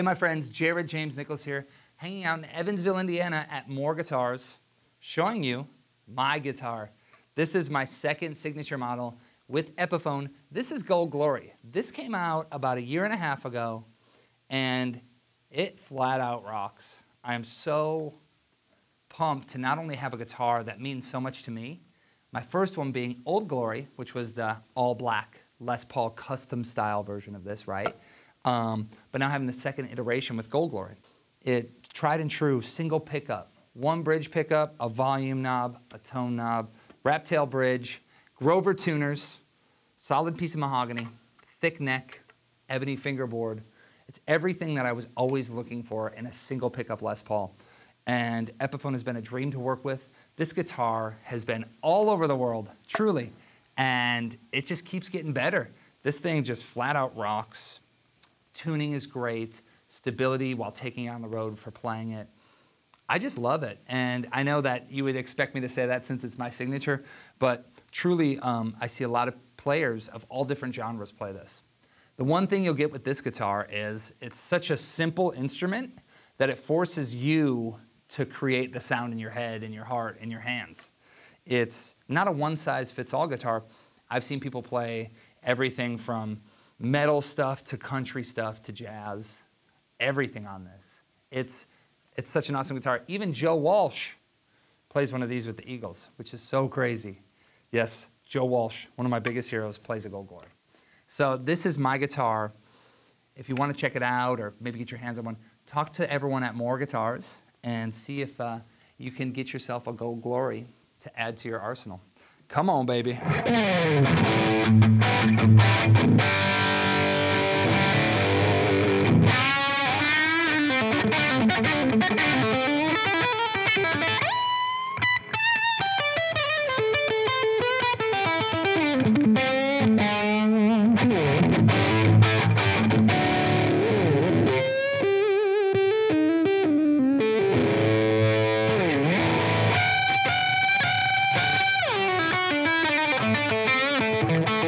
Hey, my friends, Jared James Nichols here, hanging out in Evansville, Indiana at Moore Guitars, showing you my guitar. This is my second signature model with Epiphone. This is Gold Glory. This came out about a year and a half ago, and it flat out rocks. I am so pumped to not only have a guitar that means so much to me, my first one being Old Glory, which was the all black Les Paul custom style version of this, right? Um, but now having the second iteration with Gold Glory. It tried and true single pickup, one bridge pickup, a volume knob, a tone knob, wrap tail bridge, Grover tuners, solid piece of mahogany, thick neck, ebony fingerboard. It's everything that I was always looking for in a single pickup Les Paul. And Epiphone has been a dream to work with. This guitar has been all over the world, truly, and it just keeps getting better. This thing just flat out rocks. Tuning is great, stability while taking it on the road for playing it. I just love it. And I know that you would expect me to say that since it's my signature, but truly, um, I see a lot of players of all different genres play this. The one thing you'll get with this guitar is it's such a simple instrument that it forces you to create the sound in your head, in your heart, in your hands. It's not a one size fits all guitar. I've seen people play everything from metal stuff to country stuff to jazz, everything on this. It's, it's such an awesome guitar. Even Joe Walsh plays one of these with the Eagles, which is so crazy. Yes, Joe Walsh, one of my biggest heroes, plays a Gold Glory. So this is my guitar. If you want to check it out or maybe get your hands on one, talk to everyone at Moore Guitars and see if uh, you can get yourself a Gold Glory to add to your arsenal. Come on, baby.